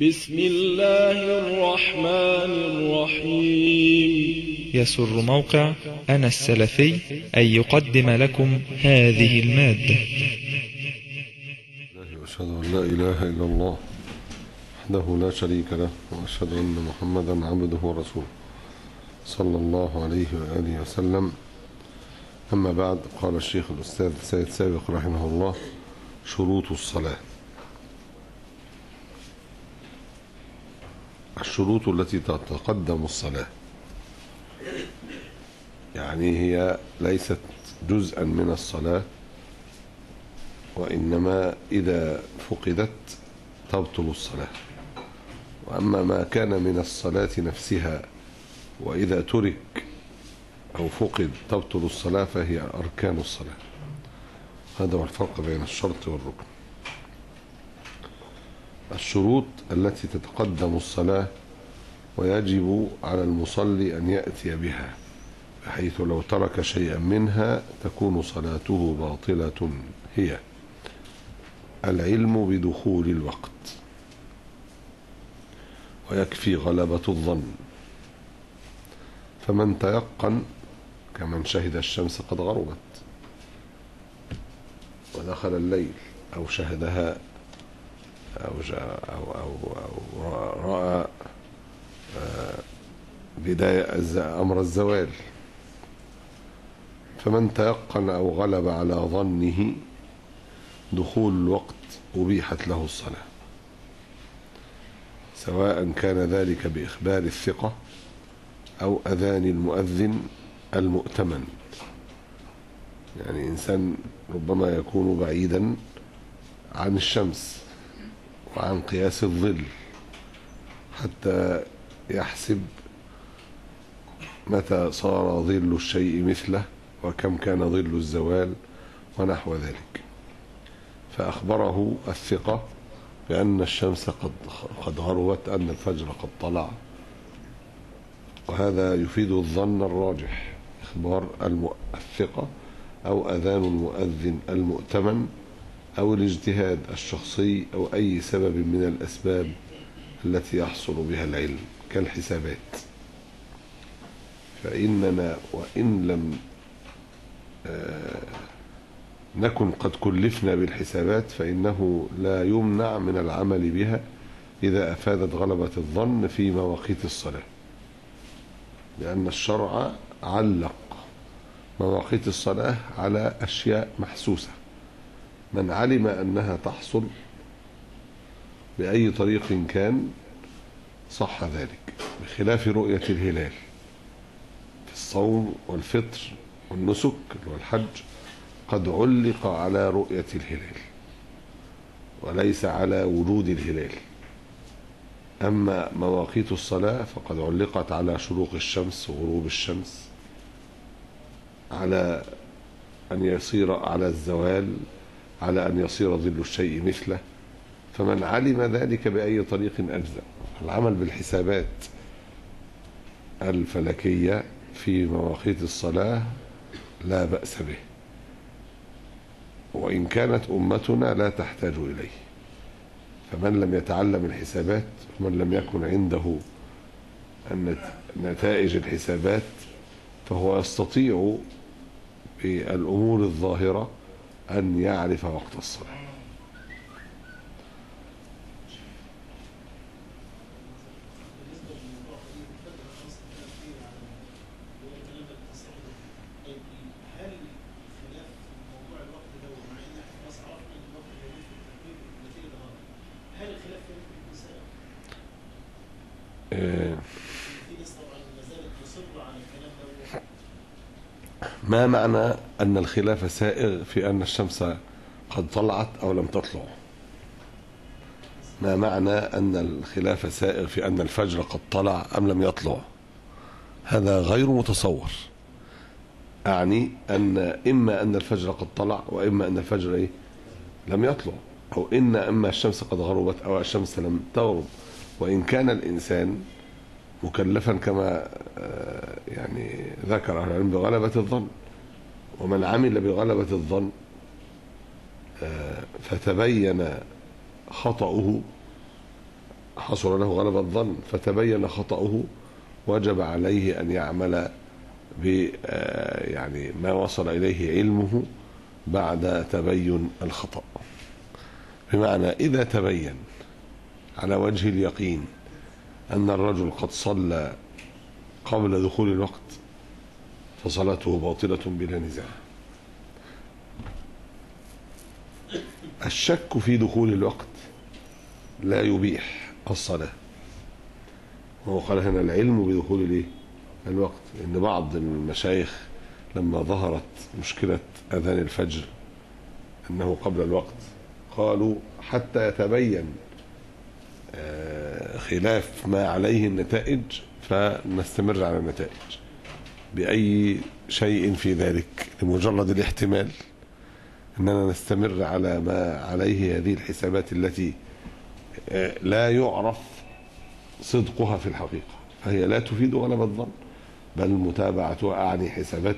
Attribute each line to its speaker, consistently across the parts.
Speaker 1: بسم الله الرحمن الرحيم.
Speaker 2: يسر موقع أنا السلفي أن يقدم لكم هذه المادة.
Speaker 3: وأشهد أن لا إله إلا الله وحده لا شريك له وأشهد أن محمدا عبده ورسوله صلى الله عليه وآله وسلم. أما بعد قال الشيخ الأستاذ سيد سابق رحمه الله شروط الصلاة. الشروط التي تتقدم الصلاة. يعني هي ليست جزءا من الصلاة وإنما إذا فقدت تبطل الصلاة. وأما ما كان من الصلاة نفسها وإذا ترك أو فقد تبطل الصلاة فهي أركان الصلاة. هذا هو الفرق بين الشرط والركن. الشروط التي تتقدم الصلاة ويجب على المصلي أن يأتي بها بحيث لو ترك شيئا منها تكون صلاته باطلة هي. العلم بدخول الوقت. ويكفي غلبة الظن. فمن تيقن كمن شهد الشمس قد غربت ودخل الليل أو شهدها أو, أو, أو, أو رأى بداية أمر الزوال. فمن تيقن أو غلب على ظنه دخول الوقت أبيحت له الصلاة. سواء كان ذلك بإخبار الثقة أو أذان المؤذن المؤتمن. يعني إنسان ربما يكون بعيدا عن الشمس. وعن قياس الظل حتى يحسب متى صار ظل الشيء مثله وكم كان ظل الزوال ونحو ذلك. فأخبره الثقة بأن الشمس قد قد غربت أن الفجر قد طلع. وهذا يفيد الظن الراجح إخبار الثقة أو أذان المؤذن المؤتمن أو الاجتهاد الشخصي أو أي سبب من الأسباب التي يحصل بها العلم كالحسابات. فإننا وإن لم نكن قد كلفنا بالحسابات فإنه لا يمنع من العمل بها إذا أفادت غلبة الظن في مواقيت الصلاة. لأن الشرع علق مواقيت الصلاة على أشياء محسوسة. من علم أنها تحصل بأي طريق كان صح ذلك بخلاف رؤية الهلال في الصوم والفطر والنسك والحج قد علق على رؤية الهلال وليس على وجود الهلال. أما مواقيت الصلاة فقد علقت على شروق الشمس وغروب الشمس على أن يصير على الزوال على أن يصير ظل الشيء مثله فمن علم ذلك بأي طريق أجزأ. العمل بالحسابات الفلكية في مواقيت الصلاة لا بأس به. وإن كانت أمتنا لا تحتاج إليه. فمن لم يتعلم الحسابات ومن لم يكن عنده نتائج الحسابات فهو يستطيع بالأمور الظاهرة أن يعرف وقت الصلاة. ما معنى أن الخلاف سائغ في أن الشمس قد طلعت أو لم تطلع؟ ما معنى أن الخلاف سائغ في أن الفجر قد طلع أم لم يطلع؟ هذا غير متصور. أعني أن إما أن الفجر قد طلع وإما أن الفجر إيه؟ لم يطلع. أو إن إما الشمس قد غربت أو الشمس لم تغرب. وإن كان الإنسان مكلفا كما يعني ذكر أهل العلم بغلبة الظن. ومن عمل بغلبة الظن فتبين خطأه حصل له غلبة الظن فتبين خطأه وجب عليه أن يعمل ب آه، يعني ما وصل إليه علمه بعد تبين الخطأ. بمعنى إذا تبين على وجه اليقين أن الرجل قد صلى قبل دخول الوقت فصلاته باطلة بلا نزاع. الشك في دخول الوقت لا يبيح الصلاة. وهو قال هنا العلم بدخول الوقت إن بعض المشايخ لما ظهرت مشكلة أذان الفجر أنه قبل الوقت قالوا حتى يتبين آه، خلاف ما عليه النتائج فنستمر على النتائج. بأي شيء في ذلك لمجرد الاحتمال أننا نستمر على ما عليه هذه الحسابات التي آه، لا يعرف صدقها في الحقيقة. فهي لا تفيد غلب الظن بل متابعة أعني حسابات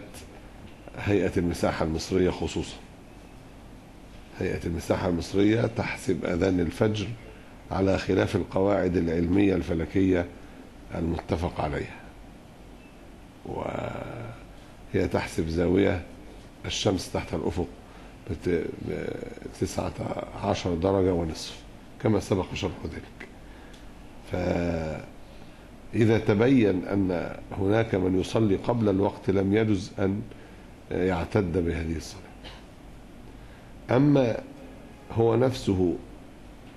Speaker 3: هيئة المساحة المصرية خصوصا. هيئة المساحة المصرية تحسب أذان الفجر على خلاف القواعد العلمية الفلكية المتفق عليها. وهي تحسب زاوية الشمس تحت الأفق بت- بتسعة عشر درجة ونصف كما سبق شرح ذلك. فإذا تبين أن هناك من يصلي قبل الوقت لم يجز أن يعتد بهذه الصلاة. أما هو نفسه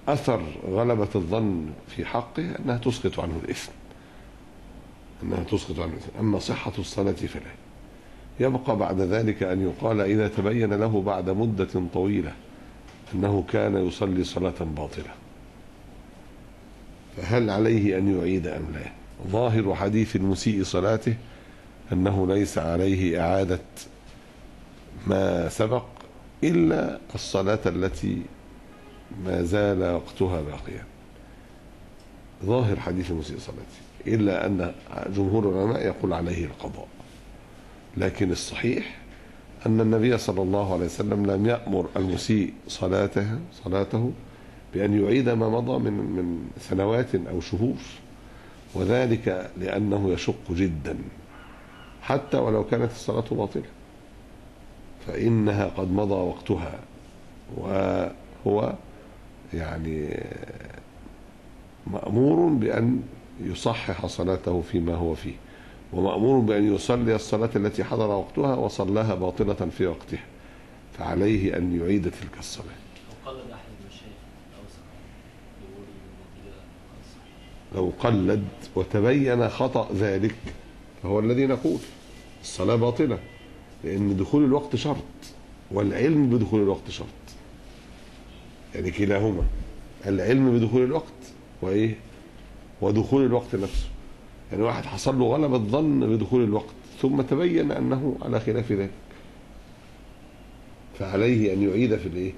Speaker 3: أثر غلبة الظن في حقه أنها تسقط عنه الإثم. أنها تسقط عنه أما صحة الصلاة فلا. يبقى بعد ذلك أن يقال إذا تبين له بعد مدة طويلة أنه كان يصلي صلاة باطلة. فهل عليه أن يعيد أم لا؟ ظاهر حديث المسيء صلاته أنه ليس عليه إعادة ما سبق إلا الصلاة التي ما زال وقتها باقيا. ظاهر حديث المسيء صلاته. إلا أن جمهور العلماء يقول عليه القضاء. لكن الصحيح أن النبي صلى الله عليه وسلم لم يأمر المسيء صلاته صلاته بأن يعيد ما مضى من من سنوات أو شهور وذلك لأنه يشق جدا حتى ولو كانت الصلاة باطلة. فإنها قد مضى وقتها وهو يعني مأمور بأن يصحح صلاته فيما هو فيه. ومأمور بأن يصلي الصلاة التي حضر وقتها وصلاها باطلة في وقتها فعليه أن يعيد تلك الصلاة. لو قلد وتبين خطأ ذلك فهو الذي نقول الصلاة باطلة لأن دخول الوقت شرط والعلم بدخول الوقت شرط. يعني كلاهما العلم بدخول الوقت وإيه؟ ودخول الوقت نفسه. يعني واحد حصل له غلبة ظن بدخول الوقت ثم تبين أنه على خلاف ذلك. فعليه أن يعيد في الإيه؟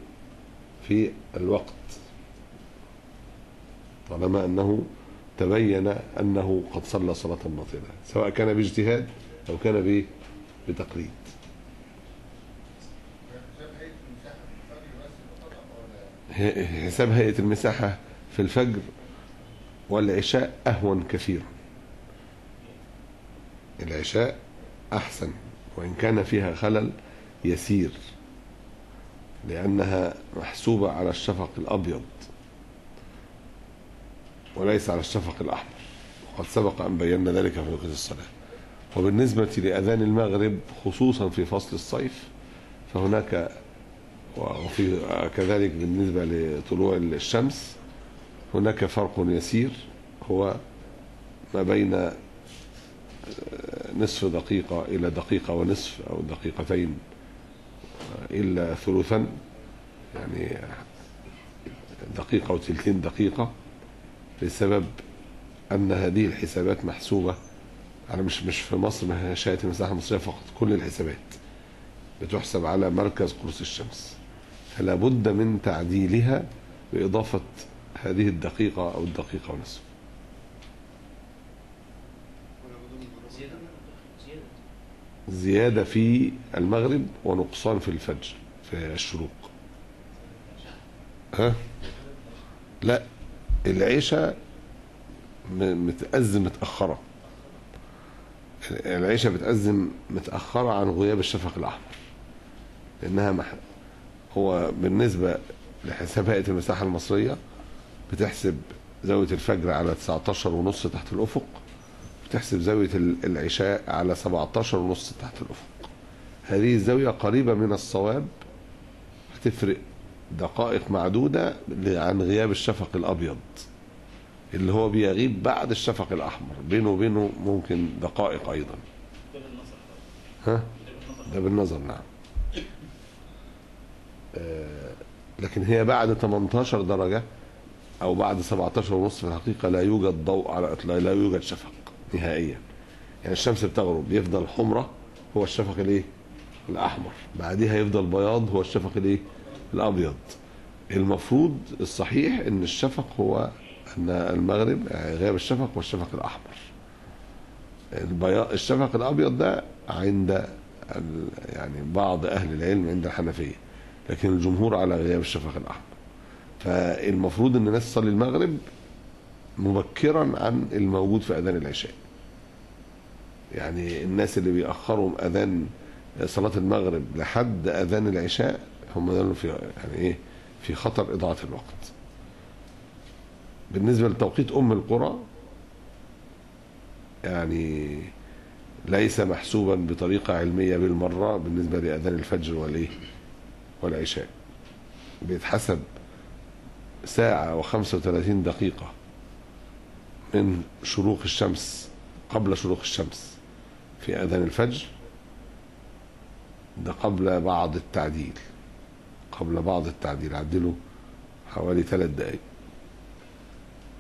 Speaker 3: في الوقت. طالما أنه تبين أنه قد صلى صلاة باطلة سواء كان باجتهاد أو كان بإيه؟ بتقليد. حساب هيئة المساحة في الفجر والعشاء أهون كثيرا العشاء أحسن وإن كان فيها خلل يسير لأنها محسوبة على الشفق الأبيض وليس على الشفق الأحمر. وقد سبق أن بينا ذلك في وقت الصلاة. وبالنسبة لأذان المغرب خصوصا في فصل الصيف فهناك وفي كذلك بالنسبة لطلوع الشمس هناك فرق يسير هو ما بين نصف دقيقة إلى دقيقة ونصف أو دقيقتين إلا ثلثا يعني دقيقة وثلثين دقيقة بسبب أن هذه الحسابات محسوبة. أنا مش مش في مصر ما شهادة المساحة المصرية فقط كل الحسابات بتحسب على مركز قرص الشمس. فلا بد من تعديلها بإضافة هذه الدقيقة أو الدقيقة ونصف. زيادة في المغرب ونقصان في الفجر في الشروق. ها؟ لا العشاء م- متأذن متأخرة. العشاء بتأذن متأخرة عن غياب الشفق الأحمر لأنها مح... هو بالنسبة لحساب هيئة المساحة المصرية بتحسب زاوية الفجر على 19 ونص تحت الأفق بتحسب زاوية ال- العشاء على 17 ونص تحت الأفق. هذه الزاوية قريبة من الصواب هتفرق دقائق معدودة عن غياب الشفق الأبيض اللي هو بيغيب بعد الشفق الأحمر. بينه وبينه ممكن دقائق أيضا. ها؟ ده بالنظر نعم. آه، لكن هي بعد 18 درجة أو بعد 17 ونص في الحقيقة لا يوجد ضوء على إطلاق لا يوجد شفق نهائيا. يعني الشمس بتغرب يفضل حمرة هو الشفق الإيه؟ الأحمر. بعديها يفضل بياض هو الشفق الإيه؟ الأبيض. المفروض الصحيح إن الشفق هو أن المغرب غياب الشفق والشفق الأحمر. الشفق الأبيض ده عند يعني بعض أهل العلم عند الحنفية. لكن الجمهور على غياب الشفق الأحمر. فالمفروض إن الناس تصلي المغرب مبكرا عن الموجود في أذان العشاء. يعني الناس اللي بيأخروا أذان صلاة المغرب لحد أذان العشاء هم دول في يعني إيه؟ في خطر إضاعة الوقت. بالنسبة لتوقيت أم القرى يعني ليس محسوبا بطريقة علمية بالمرة بالنسبة لأذان الفجر والإيه؟ والعشاء. بيتحسب ساعة وخمسة وثلاثين دقيقة من شروق الشمس قبل شروق الشمس في أذان الفجر ده قبل بعض التعديل قبل بعض التعديل عدلوا حوالي ثلاث دقايق.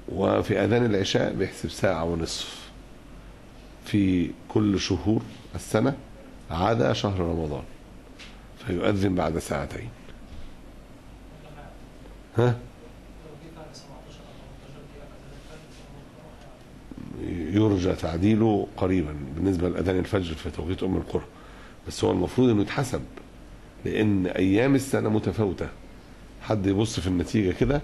Speaker 3: وفي أذان العشاء بيحسب ساعة ونصف في كل شهور السنة عدا شهر رمضان فيؤذن بعد ساعتين. ها؟ يرجى تعديله قريبا بالنسبة لأذان الفجر في توقيت أم القرى. بس هو المفروض إنه يتحسب لأن أيام السنة متفاوتة. حد يبص في النتيجة كده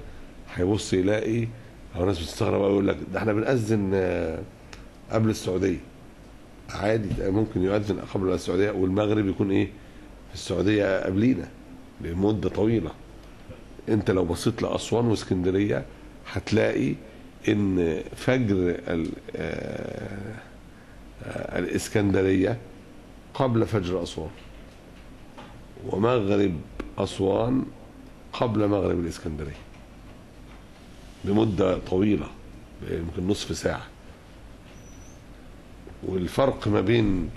Speaker 3: هيبص يلاقي أو ناس بتستغرب أوي يقول لك ده إحنا بنأذن قبل السعودية. عادي ممكن يؤذن قبل السعودية والمغرب يكون إيه؟ في السعودية قبلينا بمدة طويلة. أنت لو بصيت لأسوان وإسكندرية هتلاقي إن فجر آه، الإسكندرية قبل فجر أسوان ومغرب أسوان قبل مغرب الإسكندرية بمدة طويلة يمكن نصف ساعة. والفرق ما بين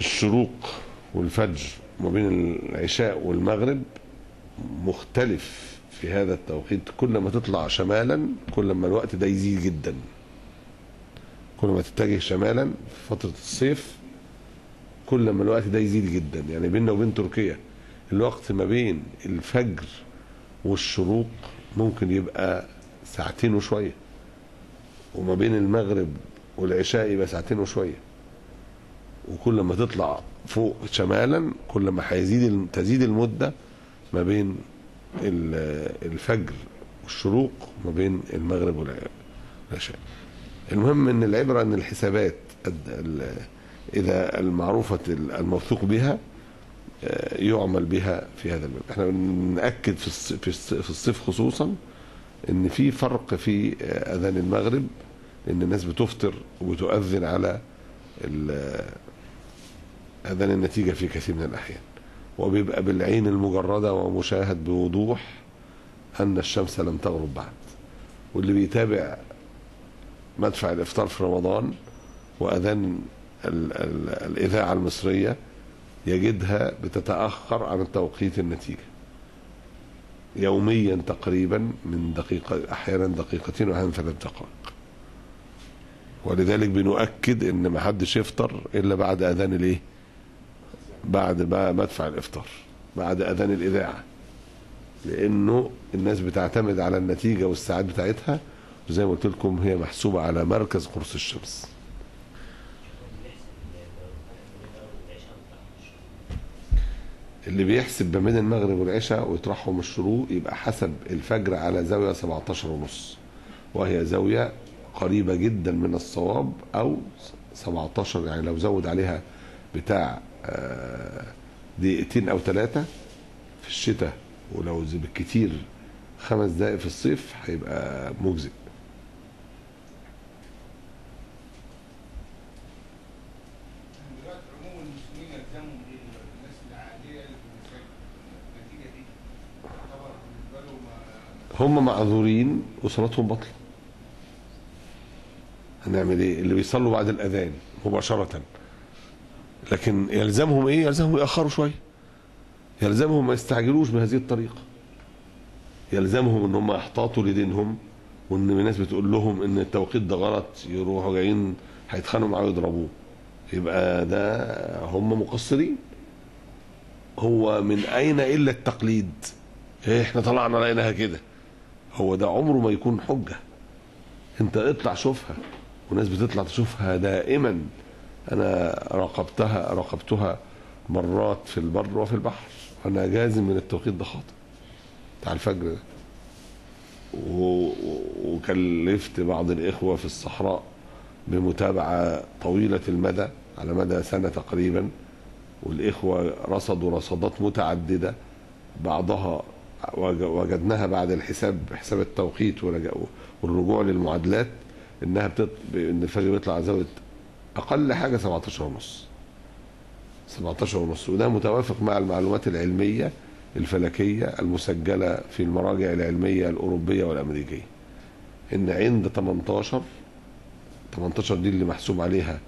Speaker 3: الشروق والفجر وما بين العشاء والمغرب مختلف. في هذا التوقيت كل ما تطلع شمالا كل ما الوقت ده يزيد جدا. كل ما تتجه شمالا في فترة الصيف كل ما الوقت ده يزيد جدا. يعني بيننا وبين تركيا الوقت ما بين الفجر والشروق ممكن يبقى ساعتين وشوية وما بين المغرب والعشاء يبقى ساعتين وشوية. وكل ما تطلع فوق شمالا كل ما هيزيد تزيد المدة ما بين الفجر والشروق وما بين المغرب والعشاء. المهم إن العبرة إن الحسابات إذا المعروفة الموثوق بها آه، يعمل بها في هذا الباب. إحنا بنأكد في الص- في الص- في الصيف خصوصا إن في فرق في آه، أذان المغرب إن الناس بتفطر وبتؤذن على ال- أذان النتيجة في كثير من الأحيان. وبيبقى بالعين المجردة ومشاهد بوضوح أن الشمس لم تغرب بعد. واللي بيتابع مدفع الإفطار في رمضان وأذان ال- ال- الإذاعة المصرية يجدها بتتأخر عن توقيت النتيجة. يوميا تقريبا من دقيقة أحيانا دقيقتين واحيانا ثلاث دقائق. ولذلك بنؤكد إن ما حدش يفطر إلا بعد أذان الإيه؟ بعد مدفع الإفطار بعد أذان الإذاعة. لأنه الناس بتعتمد على النتيجة والساعات بتاعتها وزي ما قلت لكم هي محسوبة على مركز قرص الشمس. اللي بيحسب ما بين المغرب والعشاء ويطرحهم الشروق يبقى حسب الفجر على زاوية 17 ونص. وهي زاوية قريبة جدا من الصواب أو 17 يعني لو زود عليها بتاع دقيقتين أو ثلاثة في الشتاء ولو زي بالكتير خمس دقائق في الصيف هيبقى مجزئ.
Speaker 4: آه،
Speaker 3: هم معذورين وصلاتهم بطلة هنعمل إيه؟ اللي بيصلوا بعد الأذان مباشرة. لكن يلزمهم إيه؟ يلزمهم يأخروا شوية يلزمهم ما يستعجلوش بهذه الطريقة. يلزمهم إن هم يحتاطوا لدينهم وإن الناس بتقول لهم إن التوقيت ده غلط يروحوا جايين هيتخانقوا معاه ويضربوه. يبقى ده هم مقصرين. هو من أين إلا التقليد؟ إيه إحنا طلعنا لقيناها كده. هو ده عمره ما يكون حجة. أنت اطلع شوفها. وناس بتطلع تشوفها دائما. أنا راقبتها راقبتها مرات في البر وفي البحر. وأنا جازم من التوقيت ده خاطئ. بتاع الفجر ده. وكلفت بعض الإخوة في الصحراء بمتابعة طويلة المدى على مدى سنة تقريبا. والإخوة رصدوا رصدات متعددة. بعضها وج- وجدناها بعد الحساب حساب التوقيت والرجوع للمعادلات إنها بتط... إن الفجر بيطلع زاوية أقل حاجة 17 ونص. 17 ونص. وده متوافق مع المعلومات العلمية الفلكية المسجلة في المراجع العلمية الأوروبية والأمريكية. إن عند 18 18 دي اللي محسوب عليها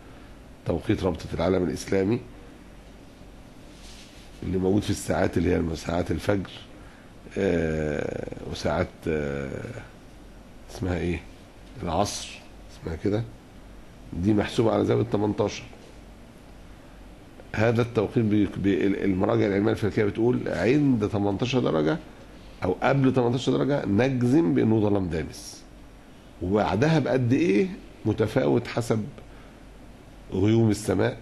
Speaker 3: توقيت رابطة العالم الإسلامي اللي موجود في الساعات اللي هي ساعات الفجر آه، وساعات آه، اسمها إيه؟ العصر اسمها كده. دي محسوبة على زاوية 18 هذا التوقيت بي بي المراجع العلمية الفلكية بتقول عند 18 درجة أو قبل 18 درجة نجزم بأنه ظلام دامس. وبعدها بقد إيه؟ متفاوت حسب غيوم السماء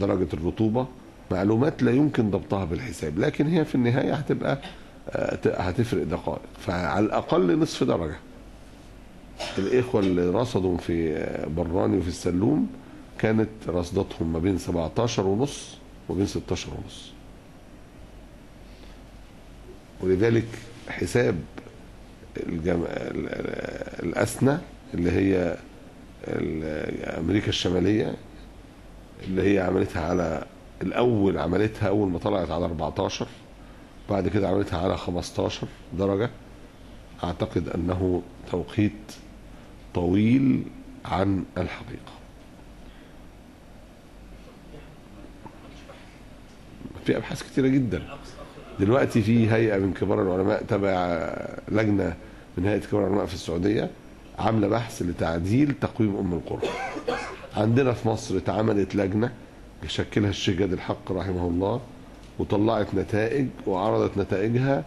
Speaker 3: درجة الرطوبة معلومات لا يمكن ضبطها بالحساب. لكن هي في النهاية هتبقى آه، هتفرق دقائق. فعلى الأقل نصف درجة. الإخوة اللي رصدوا في براني وفي السلوم كانت رصدتهم ما بين 17 ونص وبين 16 ونص. ولذلك حساب الجم... ال- ال- الأسنى اللي هي أمريكا الشمالية اللي هي عملتها على الأول عملتها أول ما طلعت على 14 بعد كده عملتها على 15 درجة. أعتقد أنه توقيت طويل عن الحقيقة. في أبحاث كتيرة جدا. دلوقتي في هيئة من كبار العلماء تبع لجنة من هيئة كبار العلماء في السعودية عاملة بحث لتعديل تقويم أم القرى. عندنا في مصر اتعملت لجنة شكلها الشيخ جاد الحق رحمه الله وطلعت نتائج وعرضت نتائجها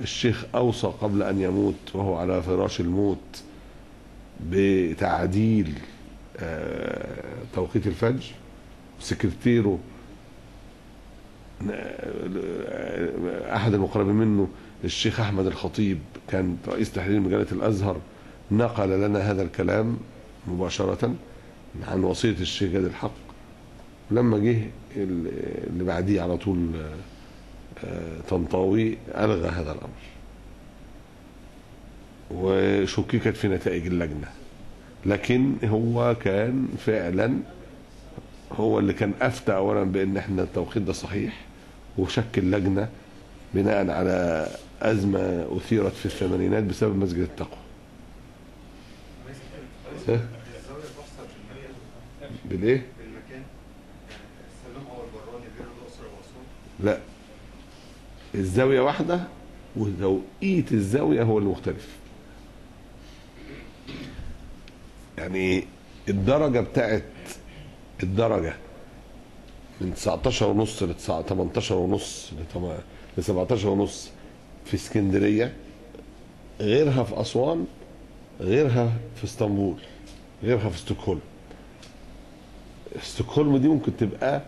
Speaker 3: والشيخ أوصى قبل أن يموت وهو على فراش الموت بتعديل آه، توقيت الفجر سكرتيره آه، أحد المقربين منه الشيخ أحمد الخطيب كان رئيس تحرير مجلة الأزهر نقل لنا هذا الكلام مباشرة عن وصية الشيخ جاد الحق. لما جه اللي بعديه على طول آه، طنطاوي ألغى هذا الأمر. وشككت في نتائج اللجنة. لكن هو كان فعلا هو اللي كان أفتى أولا بأن إحنا التوقيت ده صحيح وشكل لجنة بناء على أزمة أثيرت في الثمانينات بسبب مسجد التقوى. بالإيه؟
Speaker 4: في
Speaker 3: الزاوية واحدة وتوقيت الزاوية هو المختلف. يعني الدرجة بتاعت الدرجة من 19 ونص ل 18 ونص ل 17 ونص في اسكندرية غيرها في أسوان غيرها في اسطنبول غيرها في ستوكهولم. ستوكهولم دي ممكن تبقى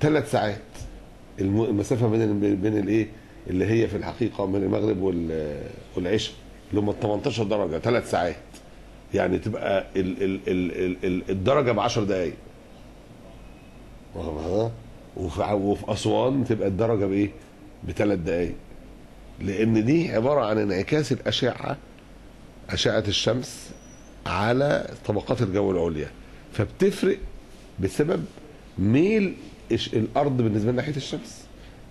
Speaker 3: ثلاث ساعات. المسافة بين بين الايه؟ اللي هي في الحقيقة من المغرب وال- والعشاء اللي هم 18 درجة ثلاث ساعات. يعني تبقى ال ال ال ال ال الدرجة ب 10 دقائق؟ وفي وفي أسوان تبقى الدرجة بإيه؟ بثلاث دقائق لأن دي عبارة عن انعكاس الأشعة أشعة الشمس على طبقات الجو العليا. فبتفرق بسبب ميل الأرض بالنسبة لناحيه الشمس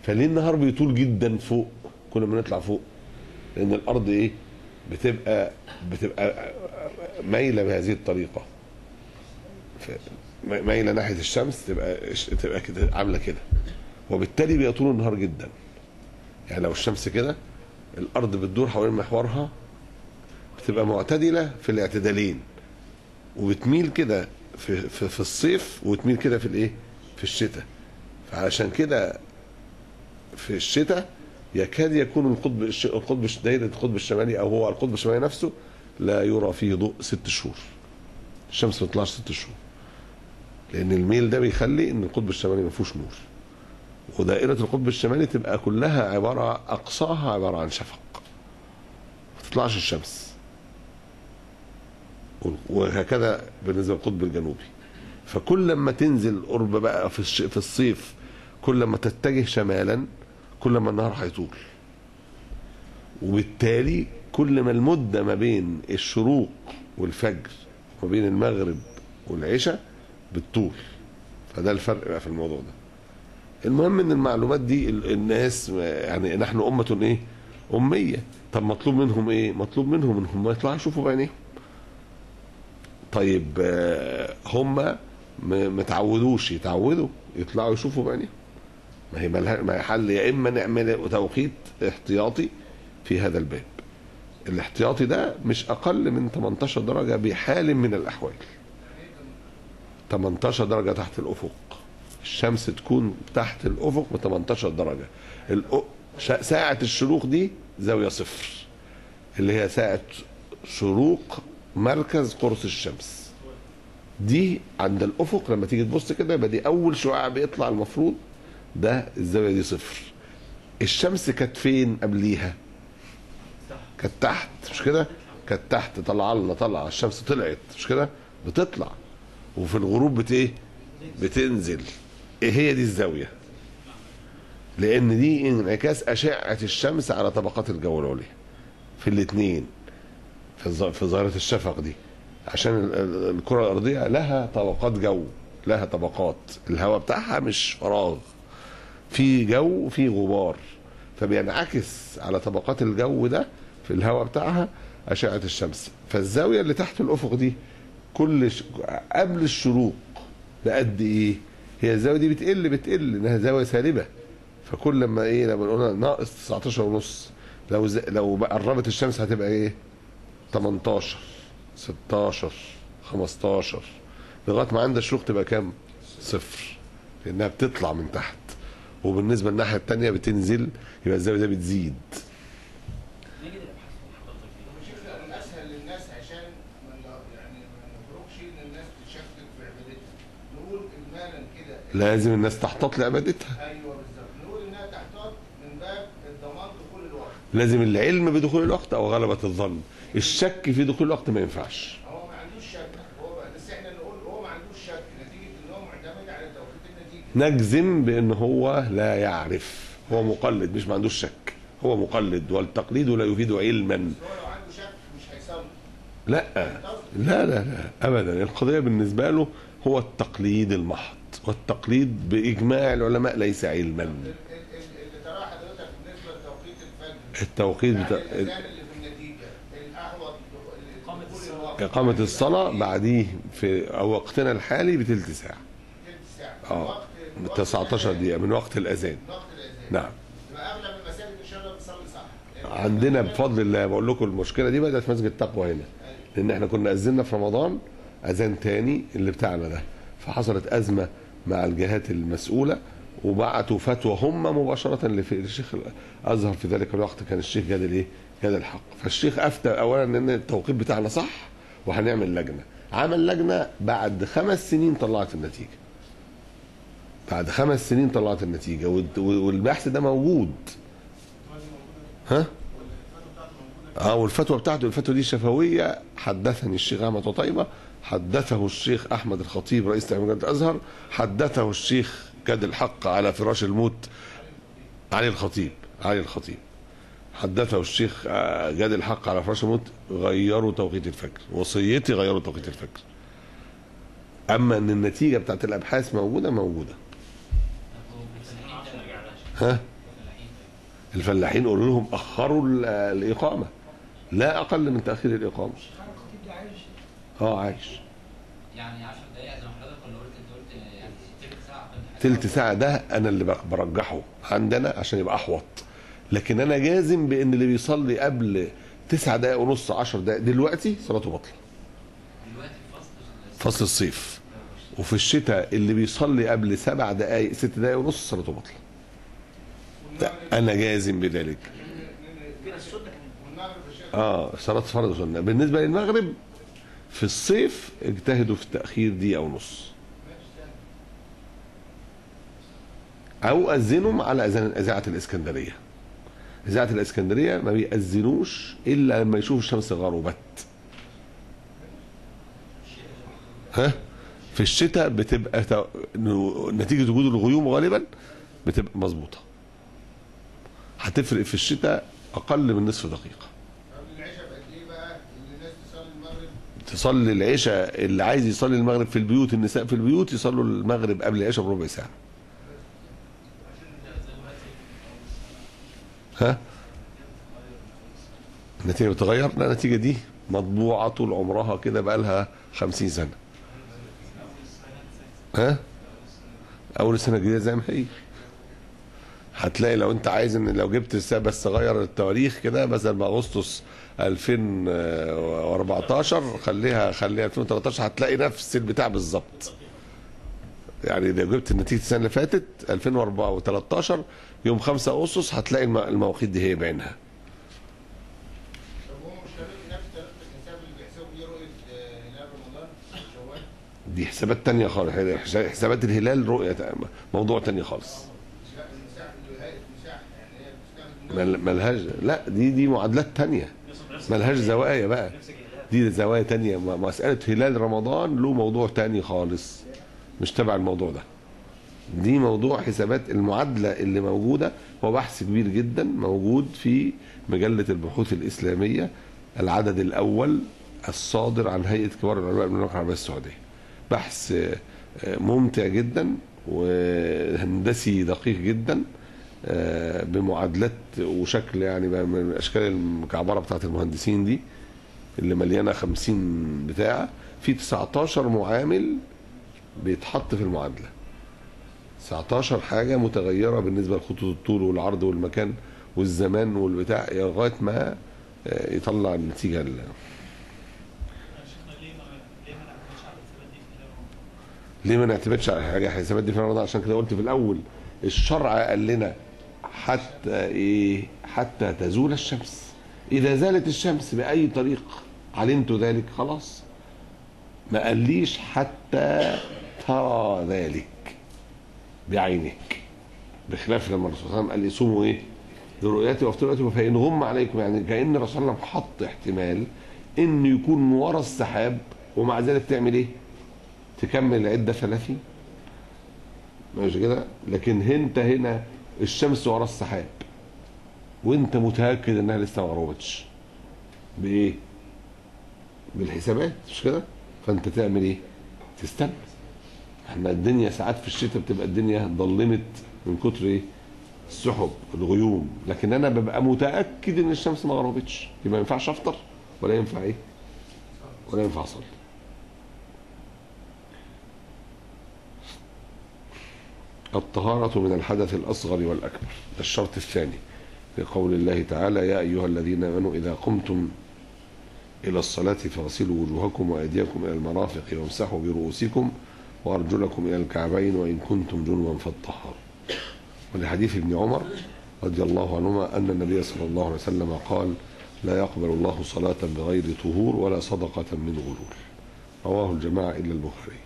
Speaker 3: فليه النهار بيطول جدا فوق كل ما نطلع فوق لأن الأرض إيه؟ بتبقى بتبقى مايلة بهذه الطريقة. مايلة ناحية الشمس تبقى تبقى كده عاملة كده. وبالتالي بيطول النهار جدا. يعني لو الشمس كده الأرض بتدور حوالين محورها بتبقى معتدلة في الاعتدالين. وبتميل كده في, في, في الصيف وتميل كده في الإيه؟ في الشتاء. فعشان كده في الشتاء يكاد يكون القطب القطب دايرة القطب الشمالي أو هو القطب الشمالي نفسه لا يرى فيه ضوء ست شهور. الشمس ما تطلعش ست شهور. لأن الميل ده بيخلي إن القطب الشمالي ما فيهوش نور. ودائرة القطب الشمالي تبقى كلها عبارة أقصاها عبارة عن شفق. ما تطلعش الشمس. وهكذا بالنسبة للقطب الجنوبي. فكل لما تنزل قرب بقى في في الصيف كل ما تتجه شمالا كل ما النهار هيطول. وبالتالي كل ما المدة ما بين الشروق والفجر وما بين المغرب والعشاء بتطول. فده الفرق بقى في الموضوع ده. المهم إن المعلومات دي ال- الناس يعني نحن أمة إيه؟ أمية. طب مطلوب منهم إيه؟ مطلوب منهم إنهم ما يطلعوا يشوفوا بعينيهم. طيب آه، هم م- متعودوش يتعودوا يطلعوا يشوفوا بعينيهم ما هي ما حل يا إما نعمل توقيت احتياطي في هذا الباب. الاحتياطي ده مش أقل من 18 درجة بحال من الأحوال. 18 درجة تحت الأفق. الشمس تكون تحت الأفق ب 18 درجه ساعة الشروق دي زاوية صفر اللي هي ساعة شروق مركز قرص الشمس. دي عند الأفق لما تيجي تبص كده يبقى دي أول شعاع بيطلع المفروض ده الزاوية دي صفر. الشمس كانت فين قبليها؟ كانت تحت مش كده؟ كانت تحت طلع لنا طلع الشمس طلعت مش كده؟ بتطلع. وفي الغروب بت إيه؟ بتنزل. إيه هي دي الزاوية؟ لأن دي انعكاس أشعة الشمس على طبقات الجو العليا في الاثنين في ظاهرة الشفق دي. عشان ال- ال- الكرة الأرضية لها طبقات جو لها طبقات. الهواء بتاعها مش فراغ. في جو وفي غبار. فبينعكس على طبقات الجو ده في الهواء بتاعها أشعة الشمس. فالزاوية اللي تحت الأفق دي كل ش... قبل الشروق بقد إيه؟ هي الزاوية دي بتقل بتقل إنها زاوية سالبة. فكل لما إيه؟ لما قلنا ناقص 19 ونص لو ز... لو قربت الشمس هتبقى إيه؟ 18 16 15 لغاية ما عند الشروق تبقى كام؟ صفر. لأنها بتطلع من تحت. وبالنسبة للناحية التانية بتنزل يبقى الزاوية ده بتزيد.
Speaker 5: نيجي نبحث من حضرتك فيه
Speaker 3: لازم العلم بدخول الوقت أو غلبة الظن. الشك في دخول الوقت ما ينفعش.
Speaker 4: هو ما عندوش شك. هو بس إحنا نقول هو ما عندوش شك. نتيجة إن هو معتمد على توقيت النتيجة.
Speaker 3: نجزم بأن هو لا يعرف. هو مقلد مش ما عندوش شك. هو مقلد والتقليد لا يفيد علما.
Speaker 4: هو لو عنده شك مش
Speaker 3: لا. لا لا لا. ابدا. القضية بالنسبة له هو التقليد المحض. والتقليد بإجماع العلماء ليس علما
Speaker 4: ال- ال- ال- اللي تراه حضرتك بالنسبة لتوقيت الفجر
Speaker 3: التوقيت بتاع
Speaker 5: إقامة الصلاة.
Speaker 3: بعديه في وقتنا الحالي بتلت
Speaker 4: ساعة
Speaker 3: آه
Speaker 4: وقت-
Speaker 3: من
Speaker 4: وقت
Speaker 3: 19
Speaker 4: الأذان.
Speaker 3: دقيقة من وقت
Speaker 4: الأذان
Speaker 3: نعم
Speaker 4: لأن
Speaker 3: عندنا بفضل الله بقول لكم المشكلة دي بدأت في مسجد التقوى هنا لأن إحنا كنا اذنا في رمضان أذان تاني اللي بتاعنا ده فحصلت أزمة مع الجهات المسؤولة وبعتوا فتوى هم مباشرة لف- للشيخ الازهر في ذلك الوقت كان الشيخ جاد الإيه؟ جاد الحق. فالشيخ أفتى اولا إن التوقيت بتاعنا صح وهنعمل لجنة. عمل لجنة بعد خمس سنين طلعت النتيجة. بعد خمس سنين طلعت النتيجة. والبحث ده موجود. ها؟ آه والفتوى بتاعته الفتوى دي شفوية. حدثني الشيخ أحمد عطيبه حدثه الشيخ أحمد الخطيب رئيس تعليم جامعة الأزهر. حدثه الشيخ كاد الحق على فراش الموت علي الخطيب. علي الخطيب. حدثه الشيخ جاد الحق على فراش الموت غيروا توقيت الفجر وصيتي غيروا توقيت الفجر أما إن النتيجة بتاعت الأبحاث موجودة موجودة. ها؟ الفلاحين قولوا لهم أخروا ال- الإقامة. لا أقل من تأخير الإقامة. آه عايش.
Speaker 5: يعني 10 دقايق زي ما حضرتك كنا قلت انت قلت يعني تلت ساعه كنت
Speaker 3: تلت ساعة ده أنا اللي برجحه عندنا عشان يبقى أحوط. لكن أنا جازم بأن اللي بيصلي قبل تسع دقايق ونص عشر دقايق. دلوقتي صلاته
Speaker 5: في فصل
Speaker 3: الصيف. وفي الشتاء اللي بيصلي قبل سبع دقايق ست دقايق ونص صلاته بطلة ده أنا جازم بذلك. آه صلاة فرض وسنة بالنسبة للمغرب في الصيف اجتهدوا في التأخير دقيقة ونص. أو أذنهم على أذان إذاعة الإسكندرية. إذاعة الإسكندرية ما بيأذنوش إلا لما يشوفوا الشمس غربت ها؟ في الشتاء بتبقى نتيجة وجود الغيوم غالبا بتبقى مظبوطة. هتفرق في الشتاء أقل من نصف
Speaker 4: الناس تصلي
Speaker 3: العشاء اللي عايز يصلي المغرب في البيوت النساء في البيوت يصلوا المغرب قبل العشاء بربع ساعة. ها؟ النتيجة بتتغير؟ لا النتيجة دي مطبوعة طول عمرها كده بقى لها 50 سنة. ها؟ أول السنة الجديدة زي ما هي. هتلاقي لو أنت عايز إن لو جبت بس غير التواريخ كده مثلا باغسطس 2014 خليها خليها 2013 هتلاقي نفس البتاع بالظبط. يعني لو جبت نتيجه السنة اللي فاتت 2013 يوم 5 أغسطس هتلاقي الم- المواقيت دي هي بعينها.
Speaker 4: آه،
Speaker 3: دي حسابات تانية خالص. حسابات الهلال رؤية موضوع تاني خالص. ملهاش لا دي دي معادلات تانية. ملهاش زوايا بقى. دي زوايا تانية. مسألة هلال رمضان له موضوع تاني خالص. مش تبع الموضوع ده. دي موضوع حسابات المعادلة اللي موجودة هو بحث كبير جدا موجود في مجلة البحوث الإسلامية العدد الأول الصادر عن هيئة كبار العلماء بالمملكة العربية السعودية. بحث آه، ممتع جدا وهندسي دقيق جدا آه، بمعادلات وشكل يعني من الاشكال المكعبرة بتاعت المهندسين دي اللي مليانة 50 بتاع في 19 معامل بيتحط في المعادلة. 19 حاجة متغيرة بالنسبة لخطوط الطول والعرض والمكان والزمان والبتاع لغاية ما آه، يطلع النتيجة ال- ليه ما نعتمدش على حاجة؟ حسابات دي في رمضان عشان كده قلت في الأول الشرع قال لنا حتى إيه حتى تزول الشمس. إذا زالت الشمس بأي طريق علمت ذلك خلاص. ما قاليش حتى ترى ذلك بعينك. بخلاف لما الرسول صلى الله عليه وسلم قال لي صوموا إيه؟ لرؤيتي وافطرتي فإن غم عليكم يعني كأن الرسول صلى الله عليه وسلم حط احتمال انه يكون ورا السحاب ومع ذلك تعمل إيه؟ تكمل العده 30 ماشي كده؟ لكن انت هنا الشمس ورا السحاب. وأنت متأكد إنها لسه ما غربتش. بإيه؟ بالحسابات مش كده؟ فانت تعمل إيه؟ تستنى. إحنا الدنيا ساعات في الشتاء بتبقى الدنيا ضلمت من كتر إيه؟ السحب الغيوم. لكن أنا ببقى متأكد إن الشمس ما غربتش. يبقى ما ينفعش أفطر ولا ينفع إيه؟ ولا ينفع أصلي. الطهارة من الحدث الأصغر والأكبر. ده الشرط الثاني لقول الله تعالى يا أيها الذين آمنوا إذا قمتم إلى الصلاة فاغسلوا وجوهكم وأيديكم إلى المرافق وامسحوا برؤوسكم وأرجلكم إلى الكعبين وإن كنتم جنبا فاطهروا ولحديث ابن عمر رضي الله عنهما أن النبي صلى الله عليه وسلم قال لا يقبل الله صلاة بغير طهور ولا صدقة من غلول. رواه الجماعة إلا البخاري.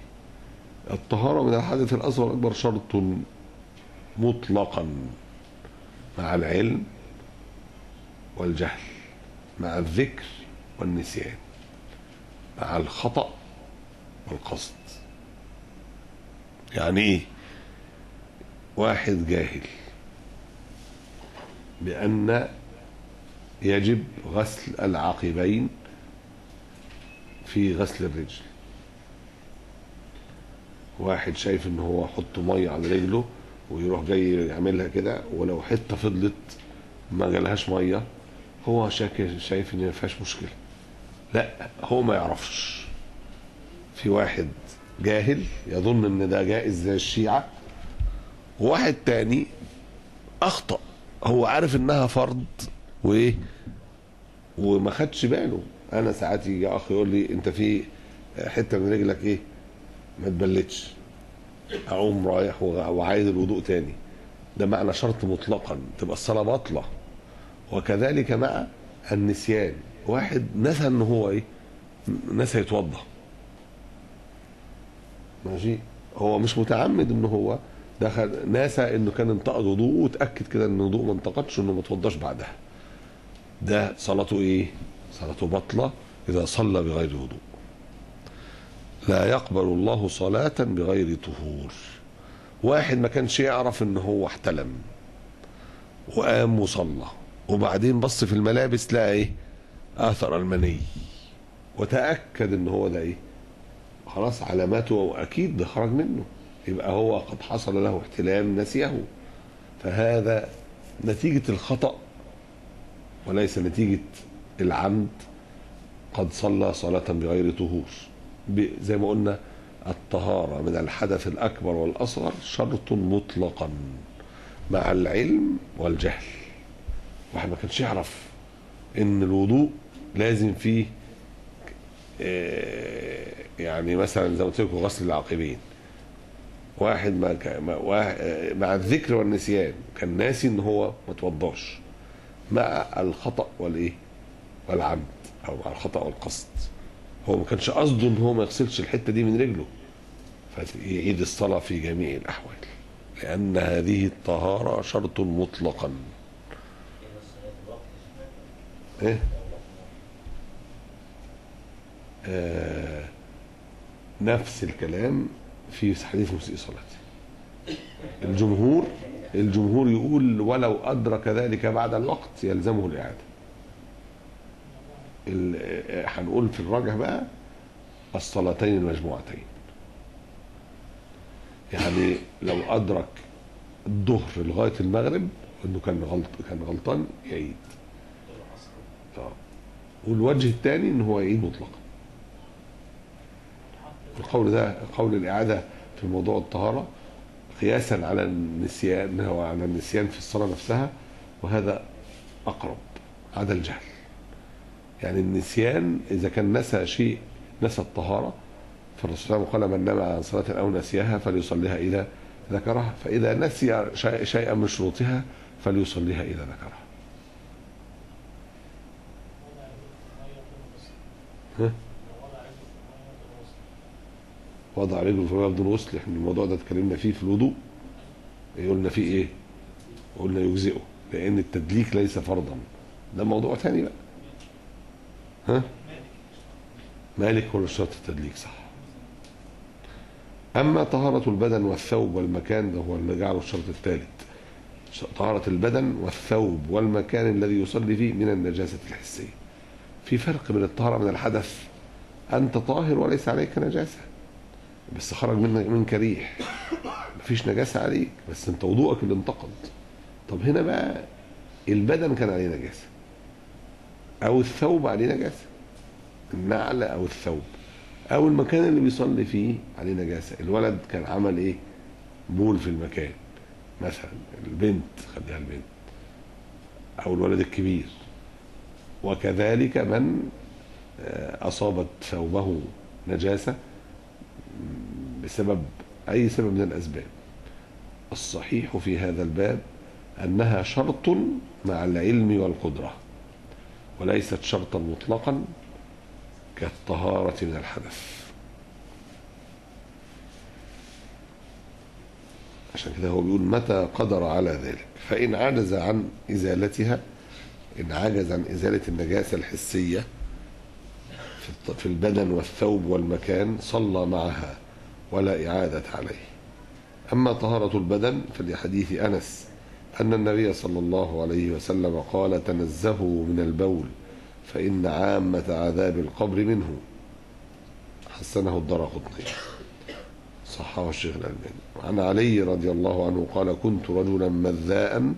Speaker 3: الطهارة من الحدث الأصغر والأكبر شرط مطلقا مع العلم والجهل مع الذكر والنسيان. مع الخطأ والقصد يعني إيه؟ واحد جاهل بأن يجب غسل العقبين في غسل الرجل. واحد شايف ان هو يحط مية على رجله ويروح جاي يعملها كده ولو حتة فضلت ما جالهاش مية هو شايف إن ما فيهاش مشكلة. لا هو ما يعرفش. في واحد جاهل يظن إن ده جائز زي الشيعة وواحد تاني أخطأ. هو عارف إنها فرض وإيه؟ وما خدش باله. أنا ساعات يجي أخ يقول لي أنت في حتة من رجلك إيه؟ ما تبلتش. اقوم رايح وع- وعايد الوضوء تاني. ده معنى شرط مطلقا تبقى الصلاة باطلة. وكذلك مع النسيان. واحد نسى إن هو إيه؟ نسى يتوضأ. ماشي؟ هو مش متعمد إن هو دخل ناسى إنه كان انتقد وضوءه وتأكد كده إن الوضوء ما انتقدش انه ما اتوضاش بعدها. ده صلاته إيه؟ صلاته بطلة إذا صلى بغير وضوء. لا يقبل الله صلاة بغير طهور. واحد ما كانش يعرف إن هو احتلم وقام وصلى. وبعدين بص في الملابس لقى إيه؟ آثر المني. وتأكد إن هو ده إيه؟ خلاص علاماته أكيد ده خرج منه. يبقى هو قد حصل له احتلام نسيه. فهذا نتيجة الخطأ وليس نتيجة العمد. قد صلى صلاة بغير طهور. زي ما قلنا الطهارة من الحدث الأكبر والأصغر شرط مطلقا مع العلم والجهل. واحد ما كانش يعرف إن الوضوء لازم فيه آه، يعني مثلا زي ما قلت لكم غسل العقبين. واحد ما ما- آه، مع الذكر والنسيان كان ناسي إن هو ما توضاش. مع الخطأ والإيه؟ والعمد أو مع الخطأ والقصد. هو ما كانش قصده إن هو ما يغسلش الحتة دي من رجله. فيعيد الصلاة في جميع الأحوال. لأن هذه الطهارة شرط مطلقا. إيه؟ آه نفس الكلام في حديث مسيء صلاته. الجمهور الجمهور يقول ولو أدرك ذلك بعد الوقت يلزمه الإعادة. ال- آه، هنقول في الراجح بقى الصلاتين المجموعتين. يعني لو أدرك الظهر لغاية المغرب إنه كان غلط كان غلطان يعيد. آه. والوجه الثاني إن هو يعيد مطلقا. القول ده قول الإعادة في موضوع الطهارة قياسا على النسيان هو على النسيان في الصلاة نفسها وهذا أقرب هذا الجهل يعني النسيان إذا كان نسى شيء نسى الطهارة فالرسول صلى الله عليه وسلم قال من نام عن صلاة أو نسيها فليصليها إذا ذكرها فإذا نسي شيئا من شروطها فليصليها إذا ذكرها ها؟ وضع رجله في الماء بدون غسل إحنا الموضوع ده اتكلمنا فيه في الوضوء. قلنا فيه إيه؟ قلنا يجزئه لأن التدليك ليس فرضا. ده موضوع ثاني بقى. ها؟ مالك هو شرط التدليك صح. أما طهارة البدن والثوب والمكان ده هو اللي جعله الشرط الثالث. طهارة البدن والثوب والمكان الذي يصلي فيه من النجاسة الحسية. في فرق بين الطهارة من الحدث أنت طاهر وليس عليك نجاسة. بس خرج منك منك ريح. مفيش نجاسة عليك بس انت وضوءك اللي انتقد. طب هنا بقى البدن كان عليه نجاسة. أو الثوب عليه نجاسة. النعل أو الثوب. أو المكان اللي بيصلي فيه عليه نجاسة. الولد كان عمل إيه؟ بول في المكان. مثلا البنت خليها البنت. أو الولد الكبير. وكذلك من آه، أصابت ثوبه نجاسة. بسبب أي سبب من الأسباب. الصحيح في هذا الباب أنها شرط مع العلم والقدرة وليست شرطا مطلقا كالطهارة من الحدث. عشان كده هو بيقول متى قدر على ذلك. فإن عجز عن إزالتها إن عجز عن إزالة النجاسة الحسية في البدن والثوب والمكان صلى معها ولا إعادة عليه. أما طهارة البدن فلحديث أنس أن النبي صلى الله عليه وسلم قال تنزهوا من البول فإن عامة عذاب القبر منه. حسنه الدرقطني صححه الشيخ الألباني. وعن علي رضي الله عنه قال كنت رجلا مذاء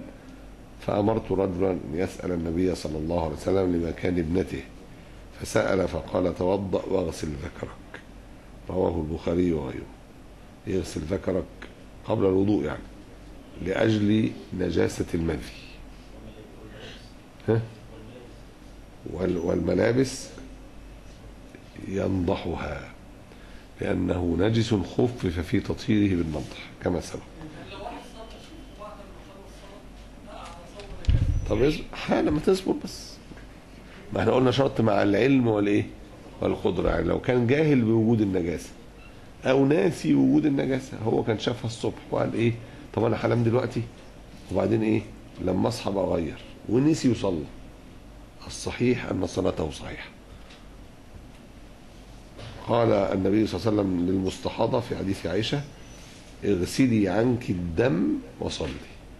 Speaker 3: فأمرت رجلا أن يسأل النبي صلى الله عليه وسلم لمكان ابنته فسأل فقال توضأ واغسل ذكرك. رواه البخاري وغيره. يغسل ذكرك قبل الوضوء يعني لأجل نجاسة المذي ها؟ وال- والملابس ينضحها لأنه نجس خفف في تطهيره بالنضح كما سبق. طب حالا ما تصبر بس. ما إحنا قلنا شرط مع العلم والايه؟ والقدرة. يعني لو كان جاهل بوجود النجاسة أو ناسي وجود النجاسة هو كان شافها الصبح وقال إيه؟ طب أنا هنام دلوقتي؟ وبعدين إيه؟ لما أصحى بقى أغير. ونسي يصلي. الصحيح أن صلاته صحيحة. قال النبي صلى الله عليه وسلم للمستحاضة في حديث عائشة اغسلي عنك الدم وصلي.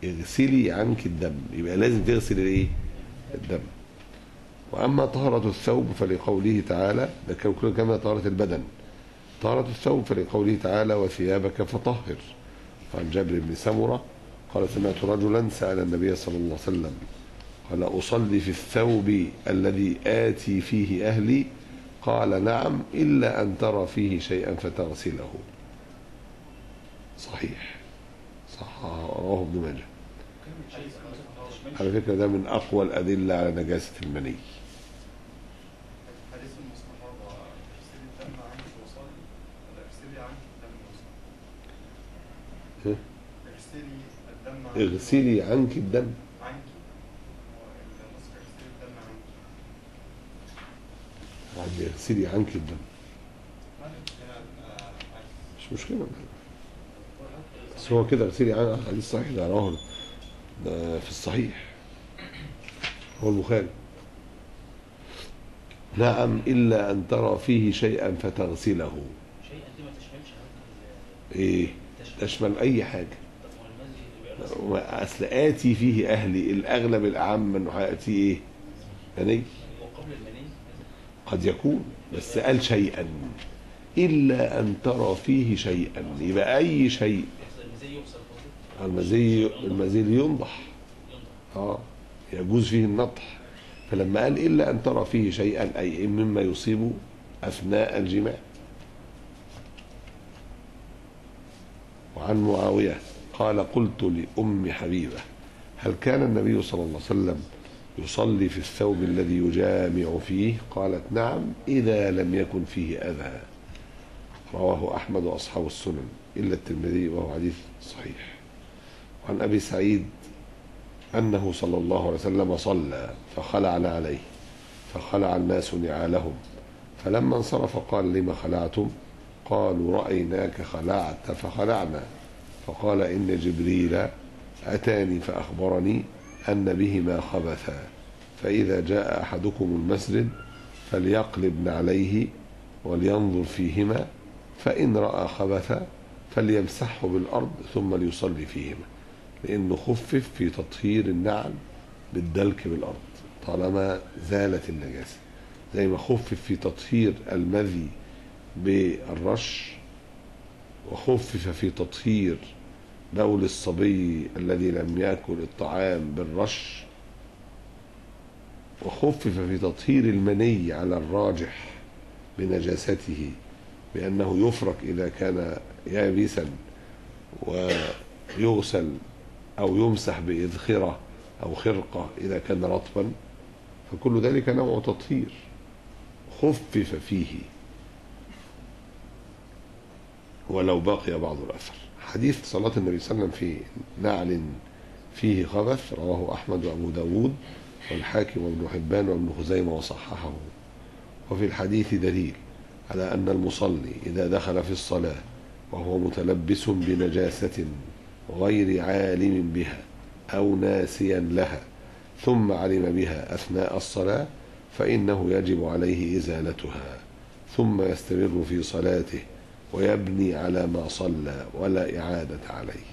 Speaker 3: اغسلي عنك الدم. يبقى لازم تغسل الإيه؟ الدم. وأما طهارة الثوب فلقوله تعالى كما طهارة البدن. طهارة الثوب فلقوله تعالى وثيابك فطهر. عن جابر بن سمرة قال سمعت رجلا سأل النبي صلى الله عليه وسلم قال أصلي في الثوب الذي آتي فيه أهلي؟ قال نعم إلا أن ترى فيه شيئا فتغسله صحيح. صح. رواه ابن ماجه. على فكرة ده من أقوى الأدلة على نجاسة المني
Speaker 4: حديث المصطفى اغسلي الدم عنك وصلي ولا اغسلي عنك الدم وصلي
Speaker 3: ها؟
Speaker 4: اغسلي الدم عنك
Speaker 3: اغسلي عنك الدم.
Speaker 4: عنك والنص اغسلي الدم عنك
Speaker 3: يعني اغسلي عنك الدم. مش مشكلة. بس هو كده اغسلي عنك حديث صحيح ده رواه في الصحيح. هو البخاري. نعم إلا أن ترى فيه شيئا فتغسله.
Speaker 5: شيء دي ما تشملش تشمل.
Speaker 3: تشمل أي حاجة.
Speaker 5: طب هو المنزل يبقى غسل
Speaker 3: اصل اتي فيه أهلي الأغلب الاعم انه هياتي
Speaker 5: إيه؟ المني
Speaker 3: قد يكون بس قال شيئا إلا أن ترى فيه شيئا يبقى أي شيء.
Speaker 5: المزي
Speaker 3: المزي ينضح. آه يجوز فيه النضح. فلما قال إلا أن ترى فيه شيئا أي مما يصيب أثناء الجماع. وعن معاوية. قال قلت لأم حبيبة هل كان النبي صلى الله عليه وسلم يصلي في الثوب الذي يجامع فيه؟ قالت نعم إذا لم يكن فيه أذى. رواه أحمد وأصحاب السنن إلا الترمذي وهو حديث صحيح. وعن أبي سعيد أنه صلى الله عليه وسلم صلى فخلعنا عليه فخلع الناس نعالهم. فلما انصرف قال لم خلعتم؟ قالوا رأيناك خلعت فخلعنا. فقال إن جبريل أتاني فأخبرني أن بهما خبثا فإذا جاء أحدكم المسجد فليقلب عليه ولينظر فيهما فإن رأى خبثا فليمسحه بالأرض ثم ليصلي فيهما لأنه خفف في تطهير النعل بالدلك بالأرض طالما زالت النجاسة. زي ما خفف في تطهير المذي بالرش وخفف في تطهير بول الصبي الذي لم يأكل الطعام بالرش وخفف في تطهير المني على الراجح بنجاسته بأنه يفرك إذا كان يابسا ويغسل أو يمسح بإذخرة أو خرقة إذا كان رطبا فكل ذلك نوع تطهير خفف فيه. ولو بقي بعض الأثر. حديث صلاة النبي صلى الله عليه وسلم في نعل فيه خبث رواه أحمد وأبو داود والحاكم وابن حبان وابن خزيمة وصححه. وفي الحديث دليل على أن المصلي إذا دخل في الصلاة وهو متلبس بنجاسة غير عالم بها أو ناسيا لها ثم علم بها أثناء الصلاة فإنه يجب عليه إزالتها ثم يستمر في صلاته ويبني على ما صلى ولا إعادة عليه.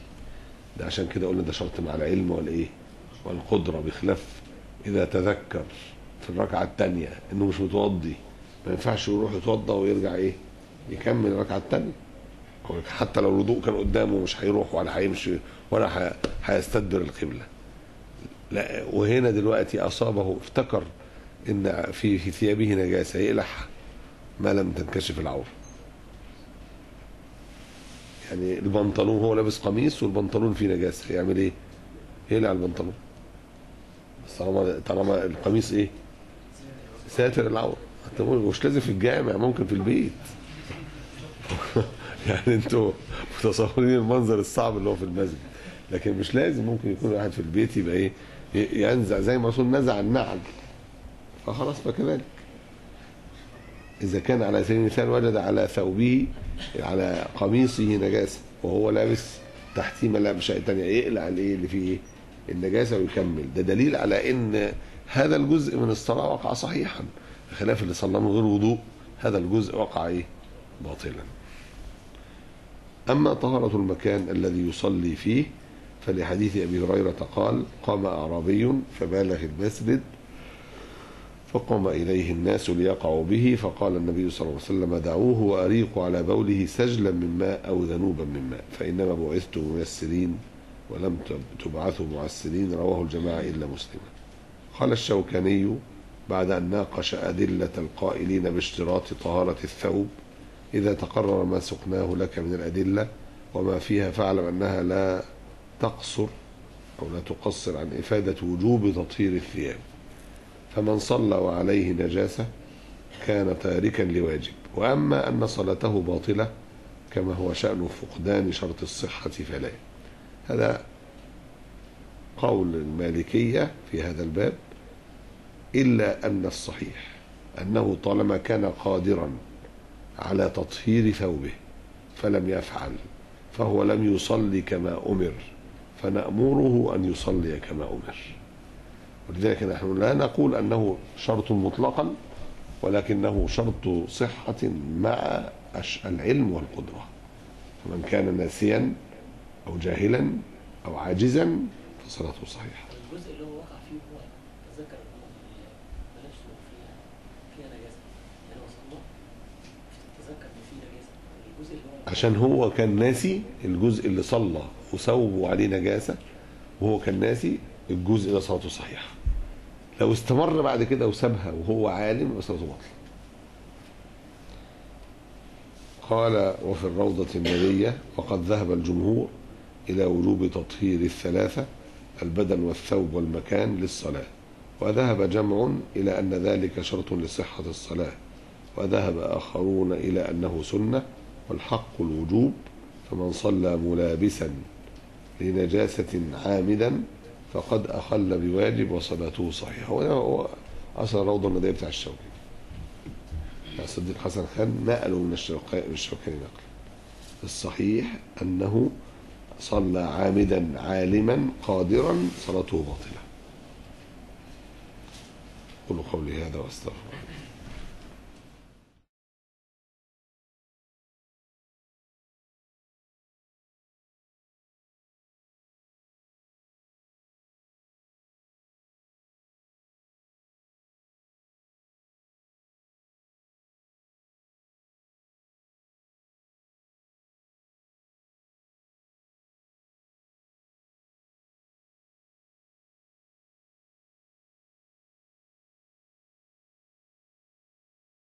Speaker 3: ده عشان كده قلنا ده شرط مع العلم والإيه؟ والقدرة بخلاف إذا تذكر في الركعة الثانية إنه مش متوضي ما ينفعش يروح يتوضى ويرجع إيه؟ يكمل الركعة الثانية حتى لو الوضوء كان قدامه مش هيروح ولا هيمشي ولا هيستدبر القبلة. لا وهنا دلوقتي أصابه افتكر إن في في ثيابه نجاسة يقلعها ما لم تنكشف العورة يعني البنطلون هو لابس قميص والبنطلون فيه نجاسة. يعمل إيه؟ يقلع البنطلون. بس طالما طالما القميص إيه؟ ساتر مو- مش لازم في الجامع ممكن في البيت. يعني أنتوا متصورين المنظر الصعب اللي هو في المسجد. لكن مش لازم ممكن يكون واحد في البيت يبقى إيه؟ ينزع زي ما الرسول نزع النعل. فخلاص فكذلك إذا كان على سبيل المثال وجد على ثوبه على قميصه نجاسة وهو لابس تحتيه ملابس شيء يقلع الايه اللي فيه النجاسة ويكمل. ده دليل على إن هذا الجزء من الصلاة وقع صحيحا بخلاف اللي صلى من غير وضوء هذا الجزء وقع إيه؟ باطلا. أما طهارة المكان الذي يصلي فيه فلحديث أبي هريرة قال قام أعرابي فبالغ المسجد فقام إليه الناس ليقعوا به فقال النبي صلى الله عليه وسلم دعوه وأريقوا على بوله سجلا من ماء أو ذنوبا من ماء فإنما بعثتم ميسرين ولم تبعثوا معسرين. رواه الجماعة إلا مسلما قال الشوكاني بعد أن ناقش أدلة القائلين باشتراط طهارة الثوب إذا تقرر ما سقناه لك من الأدلة وما فيها فاعلم أنها لا تقصر أو لا تقصر عن إفادة وجوب تطهير الثياب. فمن صلى وعليه نجاسة كان تاركا لواجب. وأما أن صلاته باطلة كما هو شأن فقدان شرط الصحة فلا. هذا قول المالكية في هذا الباب إلا أن الصحيح أنه طالما كان قادرا على تطهير ثوبه فلم يفعل فهو لم يصلي كما أمر فنأمره أن يصلي كما أمر. ولذلك نحن لا نقول أنه شرط مطلقا ولكنه شرط صحة مع العلم والقدرة. فمن كان ناسيا أو جاهلا أو عاجزا فصلاته صحيحة.
Speaker 6: الجزء اللي هو وقع فيه هو تذكر فيها فيها نجاسة. يعني تذكر إن فيه نجاسة. الجزء اللي هو
Speaker 3: عشان هو كان ناسي الجزء اللي صلى وثوبه عليه نجاسة وهو كان ناسي الجزء ده صلاته صحيحة لو استمر بعد كده وسابها وهو عالم يبقى صلاته باطلة قال وفي الروضة النبية وقد ذهب الجمهور إلى وجوب تطهير الثلاثة البدن والثوب والمكان للصلاة. وذهب جمع إلى أن ذلك شرط لصحة الصلاة. وذهب آخرون إلى أنه سنة والحق الوجوب فمن صلى ملابسا لنجاسة عامدا فقد أخل بواجب وصلاته صحيحة هو أصل الروضة النبية بتاع الشوكي. الصديق حسن خان نقلوا من الشوكاني نقل. الصحيح أنه صلى عامدا عالما قادرا صلاته باطلة قولوا قولي هذا وأستغفر